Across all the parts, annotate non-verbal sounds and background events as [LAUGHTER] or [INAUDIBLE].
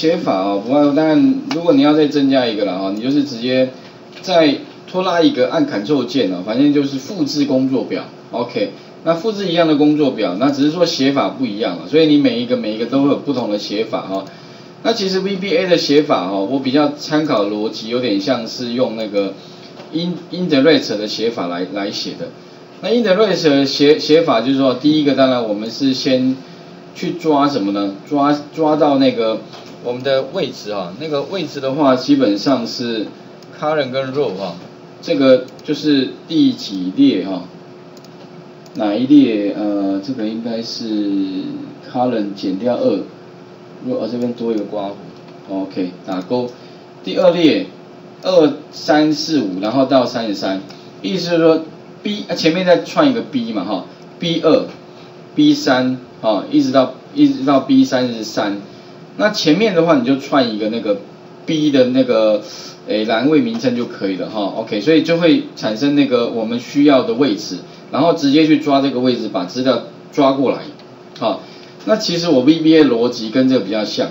写法哦，不过当然，如果你要再增加一个了哈，你就是直接再拖拉一个按 Ctrl 键哦，反正就是复制工作表，OK。那复制一样的工作表，那只是说写法不一样了，所以你每一个每一个都会有不同的写法哈。那其实 VBA 的写法哈，我比较参考逻辑有点像是用那个 in InDirect 的写法来来写的。那 InDirect 写写法就是说，第一个当然我们是先去抓什么呢？抓抓到那个我们的位置啊，那个位置的话基本上是 Column 跟 Row 哈，这个就是第几列哈。哪一列？呃，这个应该是 column 减掉二，若这边多一个刮胡，OK，打勾。第二列二三四五，然后到三十三，意思是说 B 前面再串一个 B 嘛哈，B 二，B 三，啊，一直到一直到 B 三十三，那前面的话你就串一个那个 B 的那个诶栏位名称就可以了哈，OK，所以就会产生那个我们需要的位置。然后直接去抓这个位置，把资料抓过来，好，那其实我 VBA 逻辑跟这个比较像，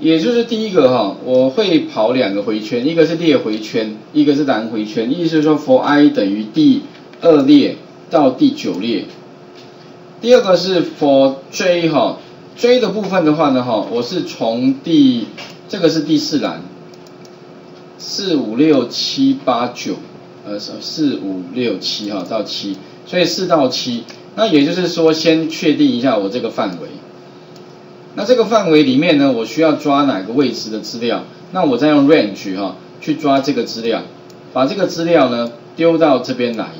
也就是第一个哈，我会跑两个回圈，一个是列回圈，一个是栏回圈，意思是说 for i 等于第二列到第九列，第二个是 for j 哈，j 的部分的话呢哈，我是从第这个是第四栏，四五六七八九。呃，四五六七哈到七，所以四到七，那也就是说先确定一下我这个范围。那这个范围里面呢，我需要抓哪个位置的资料？那我再用 range 哈去抓这个资料，把这个资料呢丢到这边来。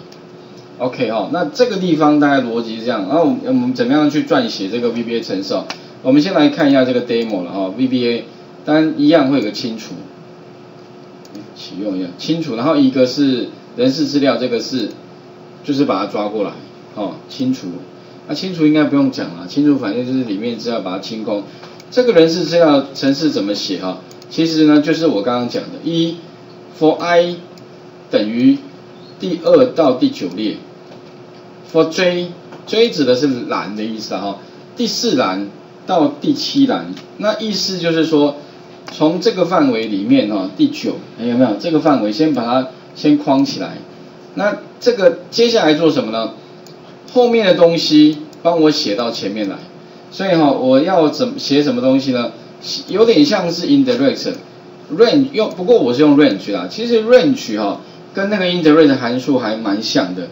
OK 哈，那这个地方大概逻辑是这样。然后我们怎么样去撰写这个 VBA 程式哦？我们先来看一下这个 demo 了哈，VBA 当然一样会有个清除。启用一下清除，然后一个是人事资料，这个是就是把它抓过来，哦，清除。那清除应该不用讲了，清除反正就是里面资料把它清空。这个人事资料程式怎么写哈？其实呢就是我刚刚讲的，一 for i 等于第二到第九列，for j，j 指的是栏的意思哈，第四栏到第七栏，那意思就是说。从这个范围里面哈，第九还，有没有这个范围？先把它先框起来。那这个接下来做什么呢？后面的东西帮我写到前面来。所以哈，我要怎写什么东西呢？有点像是 indirect range 用，不过我是用 range 啦。其实 range 哈跟那个 indirect 函数还蛮像的。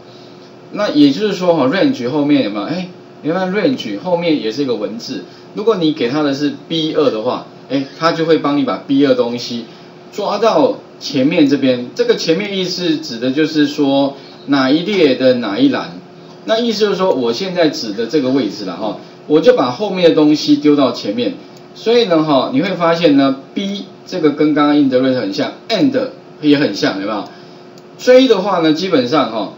那也就是说哈，range 后面有没有？哎，你看 range 后面也是一个文字。如果你给它的是 b 二的话。哎，他就会帮你把 B 二东西抓到前面这边。这个前面意思指的就是说哪一列的哪一栏。那意思就是说，我现在指的这个位置了哈，我就把后面的东西丢到前面。所以呢哈，你会发现呢，B 这个跟刚刚 in 的 rate 很像，and 也很像，有没有？追的话呢，基本上哈，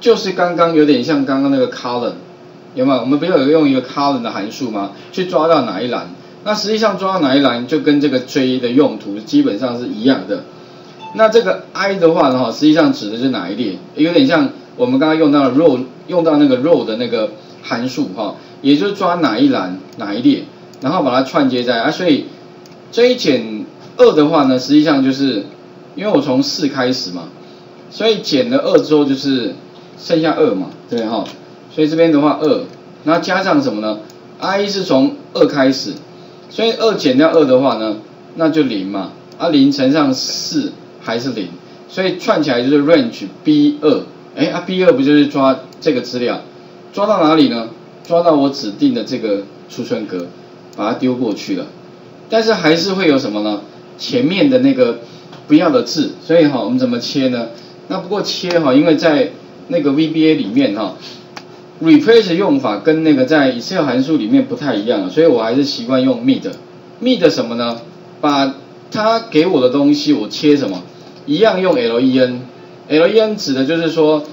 就是刚刚有点像刚刚那个 column，有没有？我们不是有用一个 column 的函数吗？去抓到哪一栏？那实际上抓到哪一栏，就跟这个追的用途基本上是一样的。那这个 i 的话呢，哈，实际上指的是哪一列？有点像我们刚刚用到 row 用到那个 row 的那个函数，哈，也就是抓哪一栏哪一列，然后把它串接在啊。所以 J 减二的话呢，实际上就是因为我从四开始嘛，所以减了二之后就是剩下二嘛，对哈。所以这边的话二，那加上什么呢？i 是从二开始。所以二减掉二的话呢，那就零嘛，啊零乘上四还是零，所以串起来就是 range b 二，哎啊 b 二不就是抓这个资料，抓到哪里呢？抓到我指定的这个储存格，把它丢过去了，但是还是会有什么呢？前面的那个不要的字，所以哈我们怎么切呢？那不过切哈，因为在那个 VBA 里面哈。replace 用法跟那个在 Excel 函数里面不太一样，所以我还是习惯用 mid。mid 什么呢？把它给我的东西我切什么？一样用 len。len 指的就是说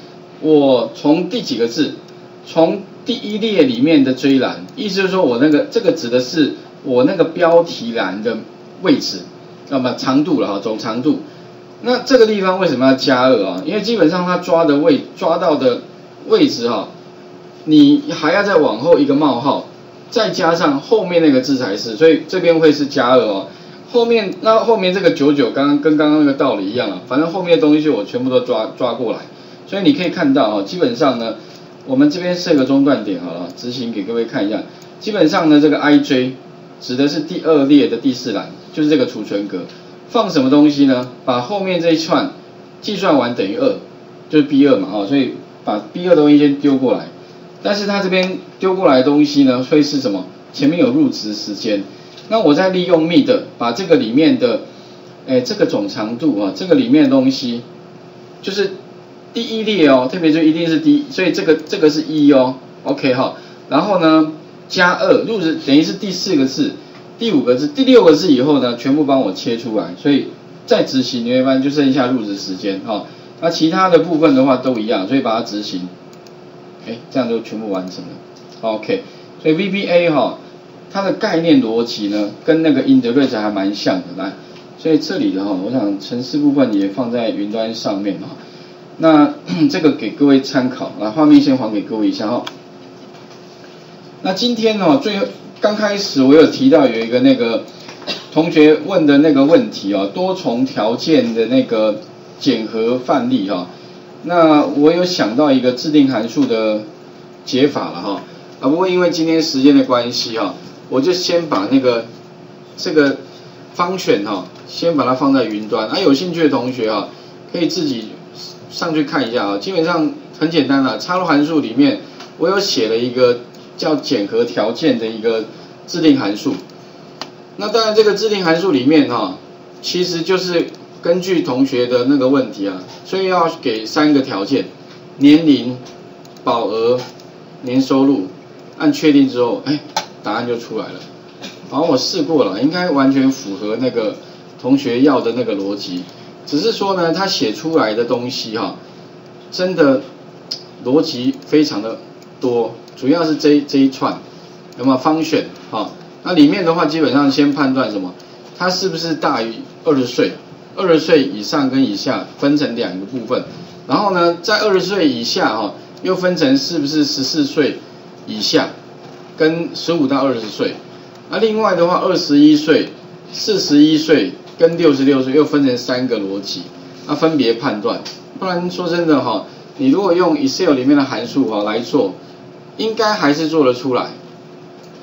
我从第几个字，从第一列里面的追栏，意思就是说我那个这个指的是我那个标题栏的位置，那么长度了哈，总长度。那这个地方为什么要加二啊？因为基本上它抓的位抓到的位置哈。你还要再往后一个冒号，再加上后面那个字才是，所以这边会是加二哦。后面那后面这个九九，刚刚跟刚刚那个道理一样啊，反正后面的东西我全部都抓抓过来，所以你可以看到哦，基本上呢，我们这边设个中断点好了，执行给各位看一下。基本上呢，这个 IJ 指的是第二列的第四栏，就是这个储存格，放什么东西呢？把后面这一串计算完等于二，就是 B 二嘛，哦，所以把 B 二东西先丢过来。但是它这边丢过来的东西呢，会是什么？前面有入值时间，那我再利用 mid 把这个里面的，哎，这个总长度啊，这个里面的东西，就是第一列哦，特别就一定是第一，所以这个这个是一哦，OK 哈，然后呢？加二入值等于是第四个字，第五个字，第六个字以后呢，全部帮我切出来，所以再执行你会发现就剩下入职时间哈。那其他的部分的话都一样，所以把它执行，哎，这样就全部完成了。OK，所以 VBA 哈，它的概念逻辑呢，跟那个 Integrate 还蛮像的来，所以这里的哈，我想程式部分也放在云端上面哈。那 [COUGHS] 这个给各位参考，来画面先还给各位一下哈。那今天呢，最后刚开始我有提到有一个那个同学问的那个问题啊，多重条件的那个检核范例哈。那我有想到一个制定函数的解法了哈。啊，不过因为今天时间的关系哈，我就先把那个这个方选哈，先把它放在云端。啊，有兴趣的同学啊，可以自己上去看一下啊。基本上很简单了，插入函数里面我有写了一个。叫检核条件的一个制定函数，那当然这个制定函数里面哈，其实就是根据同学的那个问题啊，所以要给三个条件：年龄、保额、年收入。按确定之后，哎，答案就出来了。然后我试过了，应该完全符合那个同学要的那个逻辑，只是说呢，他写出来的东西哈，真的逻辑非常的多。主要是这这一串，那么方选哈，那里面的话基本上先判断什么，它是不是大于二十岁，二十岁以上跟以下分成两个部分，然后呢，在二十岁以下哈，又分成是不是十四岁以下，跟十五到二十岁，那另外的话二十一岁、四十一岁跟六十六岁又分成三个逻辑，那分别判断，不然说真的哈，你如果用 Excel 里面的函数哈来做。应该还是做得出来，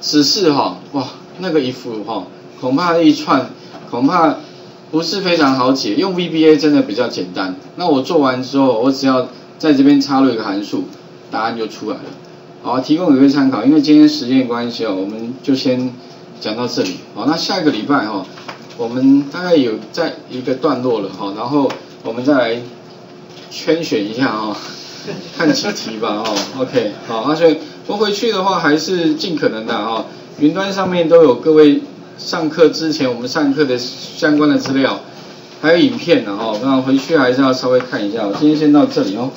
只是哈哇那个一幅哈恐怕一串恐怕不是非常好解，用 VBA 真的比较简单。那我做完之后，我只要在这边插入一个函数，答案就出来了。好，提供给各位参考。因为今天时间关系哦，我们就先讲到这里。好，那下一个礼拜哈，我们大概有在一个段落了哈，然后我们再来圈选一下哈。看几题吧，哦，OK，好，而且我回去的话还是尽可能的哦，云端上面都有各位上课之前我们上课的相关的资料，还有影片的哦，那回去还是要稍微看一下。我今天先到这里哦。